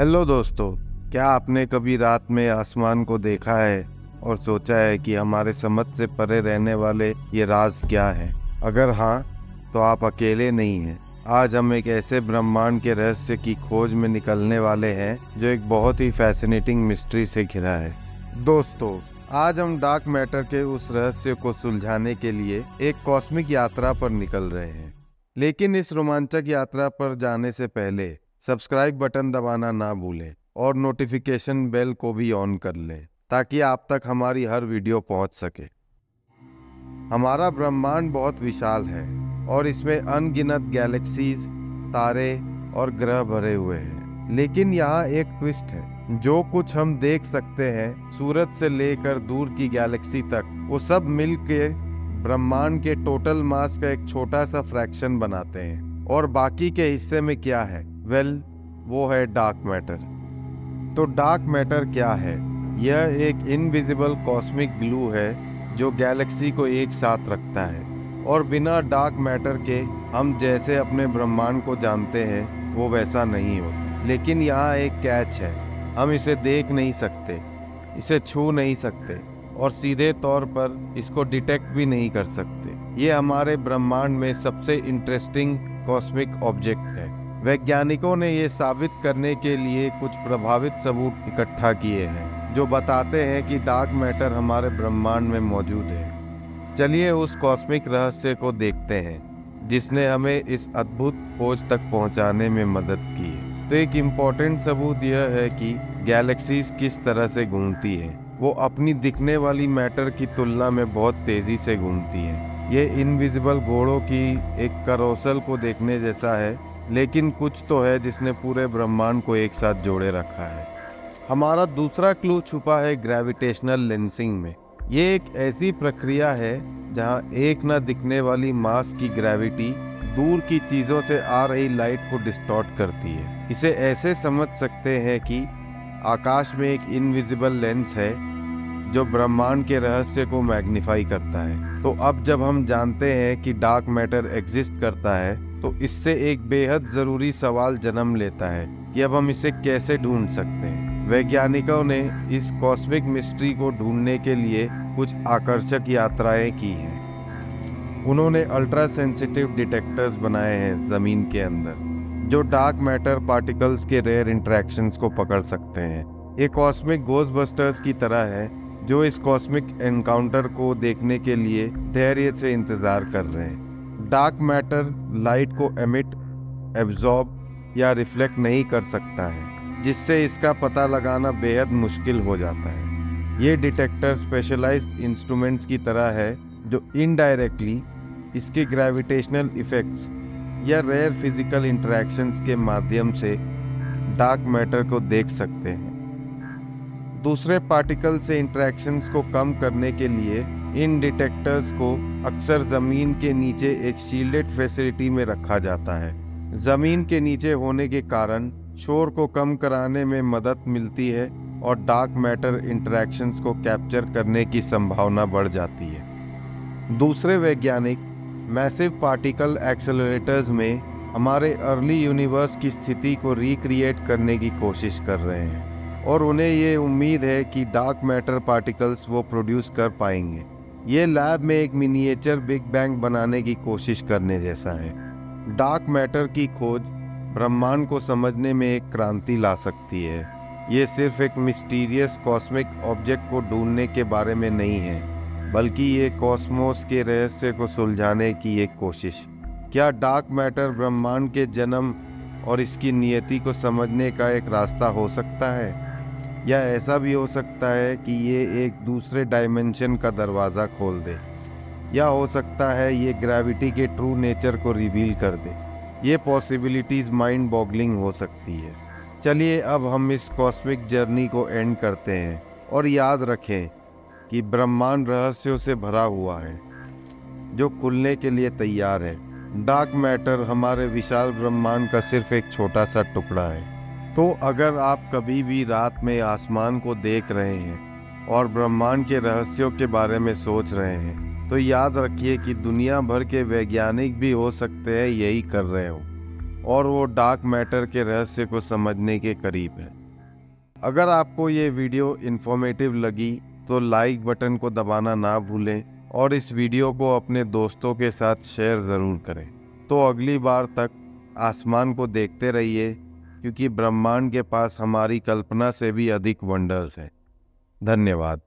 Hello दोस्तों। क्या आपने कभी रात में आसमान को देखा है और सोचा है कि हमारे समझ से परे रहने वाले ये राज क्या है? अगर हाँ तो आप अकेले नहीं हैं। आज हम एक ऐसे ब्रह्मांड के रहस्य की खोज में निकलने वाले हैं, जो एक बहुत ही फैसिनेटिंग मिस्ट्री से घिरा है। दोस्तों, आज हम डार्क मैटर के उस रहस्य को सुलझाने के लिए एक कॉस्मिक यात्रा पर निकल रहे हैं। लेकिन इस रोमांचक यात्रा पर जाने से पहले सब्सक्राइब बटन दबाना ना भूलें और नोटिफिकेशन बेल को भी ऑन कर लें ताकि आप तक हमारी हर वीडियो पहुँच सके। हमारा ब्रह्मांड बहुत विशाल है और इसमें अनगिनत गैलेक्सीज, तारे और ग्रह भरे हुए हैं। लेकिन यहाँ एक ट्विस्ट है, जो कुछ हम देख सकते हैं सूरज से लेकर दूर की गैलेक्सी तक, वो सब मिल के ब्रह्मांड के टोटल मास का एक छोटा सा फ्रैक्शन बनाते हैं। और बाकी के हिस्से में क्या है? वेल, वो है डार्क मैटर। तो डार्क मैटर क्या है? यह एक इनविजिबल कॉस्मिक ग्लू है, जो गैलेक्सी को एक साथ रखता है। और बिना डार्क मैटर के, हम जैसे अपने ब्रह्मांड को जानते हैं, वो वैसा नहीं होता। लेकिन यहाँ एक कैच है, हम इसे देख नहीं सकते, इसे छू नहीं सकते, और सीधे तौर पर इसको डिटेक्ट भी नहीं कर सकते। ये हमारे ब्रह्मांड में सबसे इंटरेस्टिंग कॉस्मिक ऑब्जेक्ट है। वैज्ञानिकों ने ये साबित करने के लिए कुछ प्रभावित सबूत इकट्ठा किए हैं, जो बताते हैं कि डार्क मैटर हमारे ब्रह्मांड में मौजूद है। चलिए उस कॉस्मिक रहस्य को देखते हैं, जिसने हमें इस अद्भुत खोज तक पहुँचाने में मदद की है। तो एक इंपॉर्टेंट सबूत यह है कि गैलेक्सीज किस तरह से घूमती है, वो अपनी दिखने वाली मैटर की तुलना में बहुत तेज़ी से घूमती है। ये इनविजिबल घोड़ों की एक करोसल को देखने जैसा है लेकिन कुछ तो है जिसने पूरे ब्रह्मांड को एक साथ जोड़े रखा है। हमारा दूसरा क्लू छुपा है ग्रेविटेशनल लेंसिंग में। ये एक ऐसी प्रक्रिया है जहाँ एक न दिखने वाली मास की ग्रेविटी दूर की चीज़ों से आ रही लाइट को डिस्टॉर्ट करती है। इसे ऐसे समझ सकते हैं कि आकाश में एक इनविजिबल लेंस है जो ब्रह्मांड के रहस्य को मैग्नीफाई करता है। तो अब जब हम जानते हैं कि डार्क मैटर एग्जिस्ट करता है तो इससे एक बेहद ज़रूरी सवाल जन्म लेता है कि अब हम इसे कैसे ढूंढ सकते हैं। वैज्ञानिकों ने इस कॉस्मिक मिस्ट्री को ढूँढने के लिए कुछ आकर्षक यात्राएँ की हैं। उन्होंने अल्ट्रा सेंसिटिव डिटेक्टर्स बनाए हैं ज़मीन के अंदर, जो डार्क मैटर पार्टिकल्स के रेयर इंट्रैक्शंस को पकड़ सकते हैं। ये कॉस्मिक गोस्टबस्टर्स की तरह है, जो इस कॉस्मिक एनकाउंटर को देखने के लिए धैर्य से इंतज़ार कर रहे हैं। डार्क मैटर लाइट को एमिट, एब्जॉर्ब या रिफ्लेक्ट नहीं कर सकता है, जिससे इसका पता लगाना बेहद मुश्किल हो जाता है। ये डिटेक्टर स्पेशलाइज्ड इंस्ट्रूमेंट्स की तरह है, जो इनडायरेक्टली इसके ग्रेविटेशनल इफेक्ट्स या रेयर फ़िज़िकल इंटरेक्शंस के माध्यम से डार्क मैटर को देख सकते हैं। दूसरे पार्टिकल से इंटरेक्शंस को कम करने के लिए इन डिटेक्टर्स को अक्सर ज़मीन के नीचे एक शील्डेड फैसिलिटी में रखा जाता है। ज़मीन के नीचे होने के कारण शोर को कम कराने में मदद मिलती है और डार्क मैटर इंटरेक्शंस को कैप्चर करने की संभावना बढ़ जाती है। दूसरे वैज्ञानिक मैसिव पार्टिकल एक्सेलरेटर्स में हमारे अर्ली यूनिवर्स की स्थिति को रिक्रिएट करने की कोशिश कर रहे हैं और उन्हें ये उम्मीद है कि डार्क मैटर पार्टिकल्स वो प्रोड्यूस कर पाएँगे। ये लैब में एक मिनिएचर बिग बैंग बनाने की कोशिश करने जैसा है। डार्क मैटर की खोज ब्रह्मांड को समझने में एक क्रांति ला सकती है। ये सिर्फ़ एक मिस्टीरियस कॉस्मिक ऑब्जेक्ट को ढूँढने के बारे में नहीं है, बल्कि ये कॉस्मोस के रहस्य को सुलझाने की एक कोशिश। क्या डार्क मैटर ब्रह्मांड के जन्म और इसकी नियति को समझने का एक रास्ता हो सकता है? या ऐसा भी हो सकता है कि ये एक दूसरे डायमेंशन का दरवाज़ा खोल दे, या हो सकता है ये ग्रेविटी के ट्रू नेचर को रिवील कर दे। ये पॉसिबिलिटीज़ माइंड बॉगलिंग हो सकती है। चलिए अब हम इस कॉस्मिक जर्नी को एंड करते हैं और याद रखें कि ब्रह्मांड रहस्यों से भरा हुआ है, जो खुलने के लिए तैयार है। डार्क मैटर हमारे विशाल ब्रह्मांड का सिर्फ़ एक छोटा सा टुकड़ा है। तो अगर आप कभी भी रात में आसमान को देख रहे हैं और ब्रह्मांड के रहस्यों के बारे में सोच रहे हैं तो याद रखिए कि दुनिया भर के वैज्ञानिक भी हो सकते हैं यही कर रहे हो, और वो डार्क मैटर के रहस्य को समझने के करीब है। अगर आपको ये वीडियो इन्फॉर्मेटिव लगी तो लाइक बटन को दबाना ना भूलें और इस वीडियो को अपने दोस्तों के साथ शेयर ज़रूर करें। तो अगली बार तक आसमान को देखते रहिए। क्योंकि ब्रह्मांड के पास हमारी कल्पना से भी अधिक वंडर्स हैं। धन्यवाद।